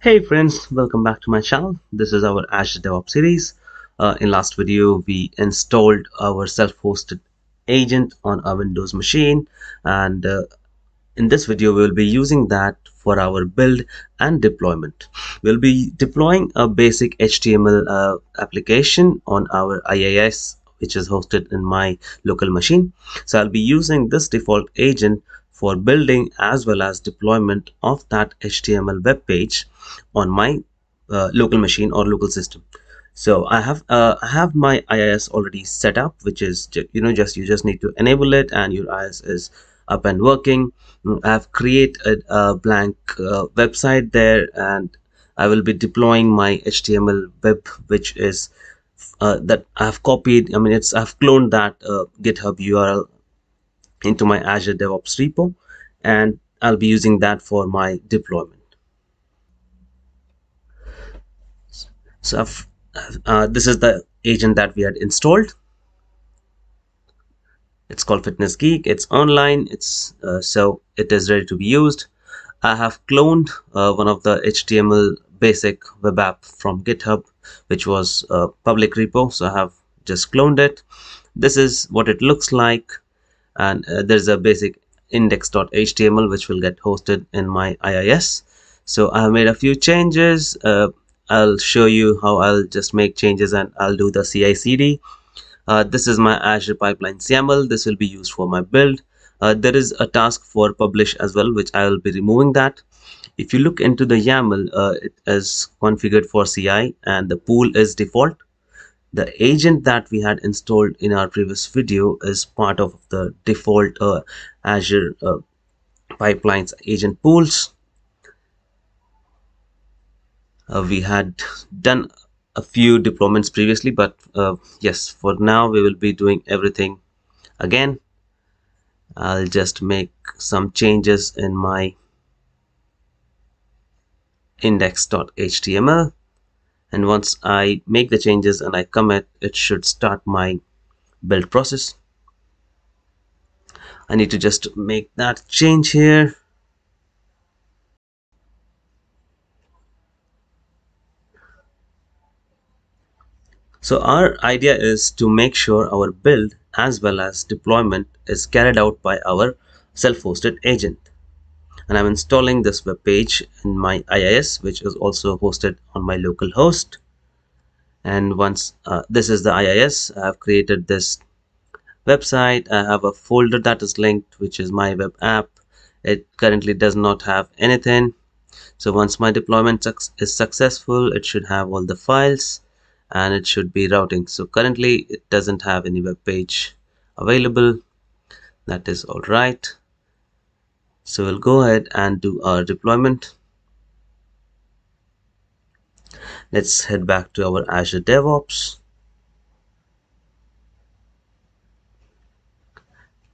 Hey friends, welcome back to my channel. This is our Azure DevOps series. Uh, in last video, we installed our self-hosted agent on a Windows machine and uh, in this video, we will be using that for our build and deployment. We'll be deploying a basic HTML uh, application on our IIS which is hosted in my local machine. So I'll be using this default agent for building as well as deployment of that HTML web page on my uh, local machine or local system. So I have uh, I have my IIS already set up, which is you know just you just need to enable it and your IIS is up and working. I've created a blank uh, website there and I will be deploying my HTML web, which is uh, that I've copied. I mean, it's I've cloned that uh, GitHub URL into my Azure DevOps repo and I'll be using that for my deployment. So uh, this is the agent that we had installed. It's called Fitness Geek. It's online. It's uh, so it is ready to be used. I have cloned uh, one of the HTML basic web app from GitHub, which was a public repo. So I have just cloned it. This is what it looks like and uh, there's a basic index.html which will get hosted in my IIS so I have made a few changes. Uh, I'll show you how I'll just make changes and I'll do the CI CD uh, this is my Azure Pipeline YAML this will be used for my build. Uh, there is a task for publish as well which I will be removing that. If you look into the YAML uh, it is configured for CI and the pool is default the agent that we had installed in our previous video is part of the default uh, Azure uh, pipelines agent pools. Uh, we had done a few deployments previously, but uh, yes, for now we will be doing everything again. I'll just make some changes in my index.html and once I make the changes and I commit it should start my build process. I need to just make that change here. So our idea is to make sure our build as well as deployment is carried out by our self-hosted agent and I'm installing this web page in my IIS which is also hosted on my local host. And once uh, this is the IIS I have created this website. I have a folder that is linked which is my web app. It currently does not have anything. So once my deployment is successful it should have all the files and it should be routing. So currently it doesn't have any web page available. That is all right so we'll go ahead and do our deployment. Let's head back to our Azure DevOps.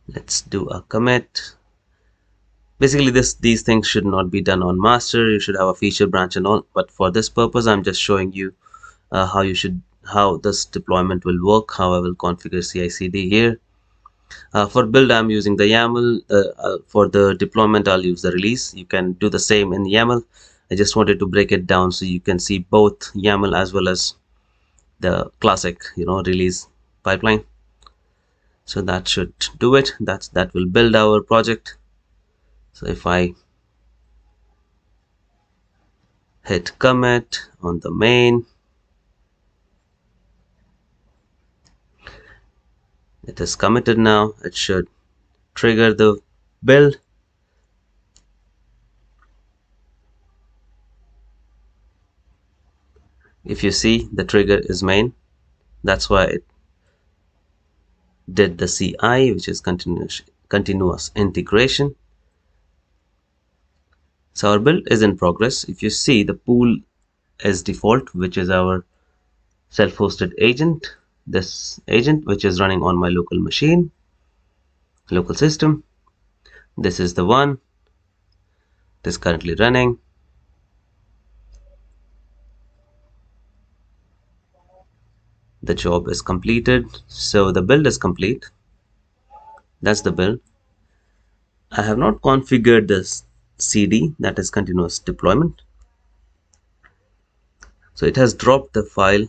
Let's do a commit. Basically this these things should not be done on master. You should have a feature branch and all but for this purpose i'm just showing you uh, how you should how this deployment will work how i will configure ci/cd here uh, for build i'm using the yaml uh, uh, for the deployment i'll use the release. You can do the same in yaml. I just wanted to break it down so you can see both yaml as well as the classic you know release pipeline. So that should do it. That's that will build our project. So if i hit commit on the main it is committed now. It should trigger the build if you see the trigger is main. That's why it did the CI which is continuous continuous integration. So our build is in progress. If you see the pool is default which is our self-hosted agent this agent which is running on my local machine local system. This is the one. It is currently running. The job is completed. So the build is complete. That's the build. I have not configured this CD that is continuous deployment. So it has dropped the file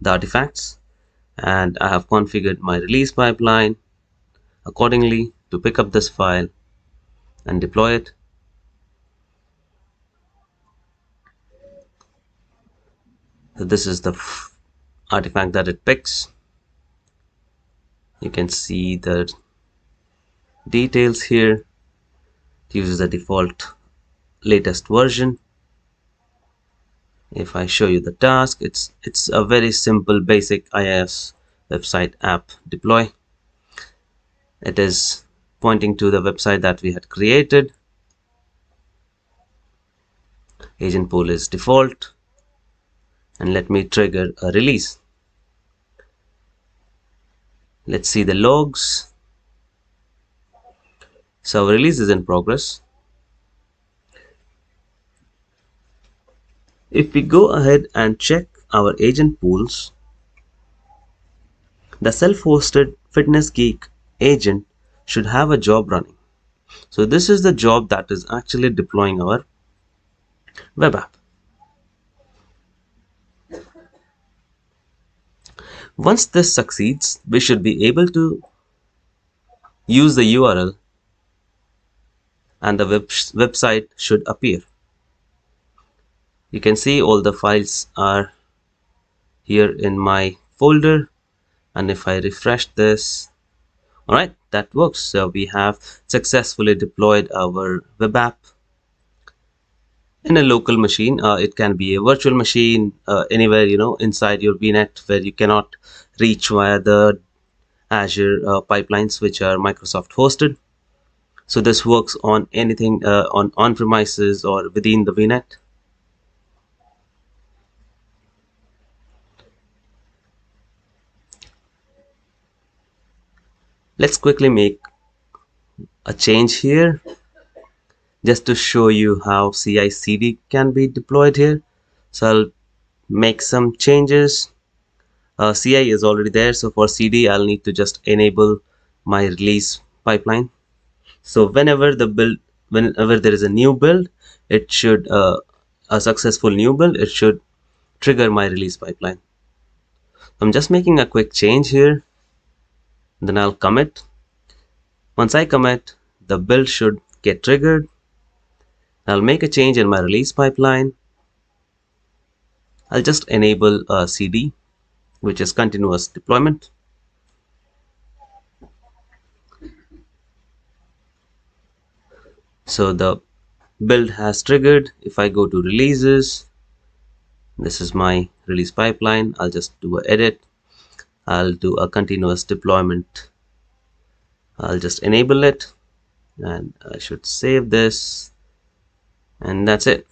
the artifacts and I have configured my release pipeline accordingly to pick up this file and deploy it. So this is the artifact that it picks. You can see the details here. It uses the default latest version if I show you the task it's it's a very simple basic IIS website app deploy. It is pointing to the website that we had created. Agent pool is default. And let me trigger a release. Let's see the logs. So release is in progress if we go ahead and check our agent pools the self-hosted fitness geek agent should have a job running so this is the job that is actually deploying our web app Once this succeeds, we should be able to use the URL and the web website should appear. You can see all the files are here in my folder. And if I refresh this, alright, that works. So we have successfully deployed our web app in a local machine. Uh, it can be a virtual machine uh, anywhere you know inside your vnet where you cannot reach via the azure uh, pipelines which are microsoft hosted. So this works on anything uh, on on premises or within the vnet let's quickly make a change here just to show you how CI CD can be deployed here. So I'll make some changes. Uh, CI is already there so for CD I'll need to just enable my release pipeline. So whenever the build whenever there is a new build it should uh, a successful new build it should trigger my release pipeline. I'm just making a quick change here then I'll commit once I commit the build should get triggered I'll make a change in my release pipeline. I'll just enable a CD, which is continuous deployment. So the build has triggered. If I go to releases, this is my release pipeline. I'll just do a edit. I'll do a continuous deployment. I'll just enable it and I should save this and that's it.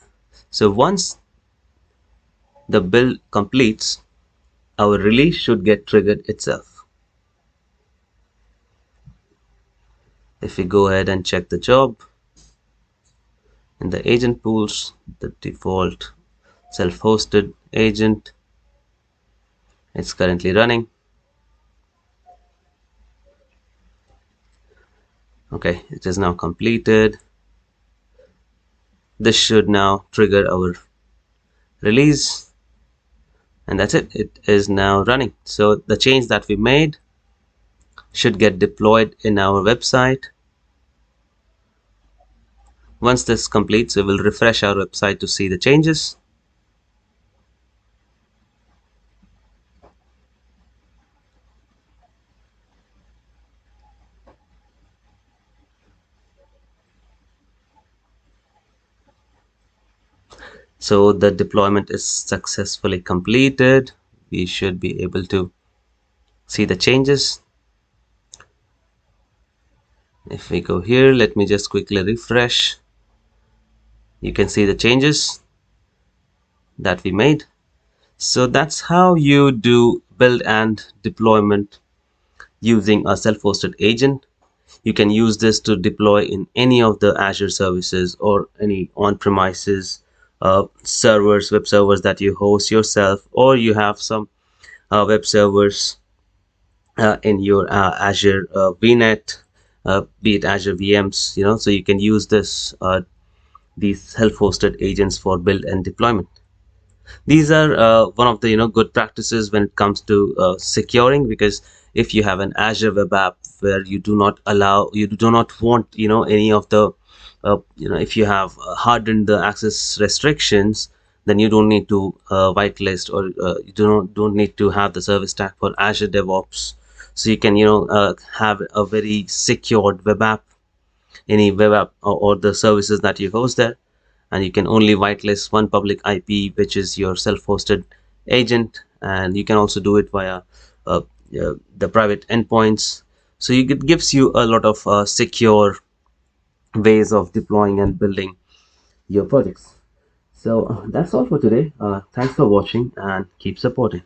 So once the build completes our release should get triggered itself. If we go ahead and check the job in the agent pools the default self-hosted agent it's currently running okay it is now completed. This should now trigger our release. And that's it. It is now running. So the change that we made should get deployed in our website. Once this completes we will refresh our website to see the changes so the deployment is successfully completed. We should be able to see the changes. If we go here let me just quickly refresh. You can see the changes that we made. So that's how you do build and deployment using a self-hosted agent. You can use this to deploy in any of the Azure services or any on-premises uh, servers web servers that you host yourself or you have some uh, web servers uh, in your uh, Azure uh, VNet uh, be it Azure VMs you know so you can use this these self-hosted agents for build and deployment. These are one of the you know good practices when it comes to securing because if you have an azure web app where you do not allow you do not want you know any of the uh, you know if you have uh, hardened the access restrictions then you don't need to uh, whitelist or uh, you don't don't need to have the service tag for azure devops. So you can you know uh, have a very secured web app any web app or, or the services that you host there. And you can only whitelist one public IP which is your self-hosted agent. And you can also do it via uh, the private endpoints. So it gives you a lot of secure ways of deploying and building your projects. So that's all for today. Uh, thanks for watching and keep supporting